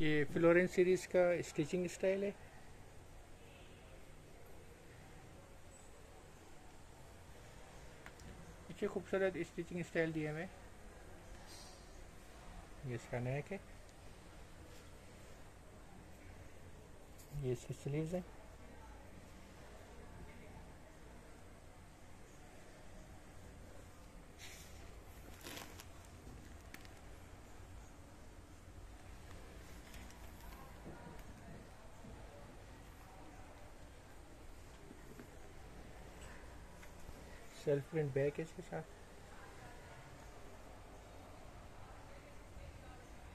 ये Florence series का stitching style है। अच्छे खूबसूरत स्टिचिंग स्टाइल दिए हमें ये इसका नेक है। ये इसकी स्लीव्स हैं। सेल्फ प्रिंट बैक है इसके साथ।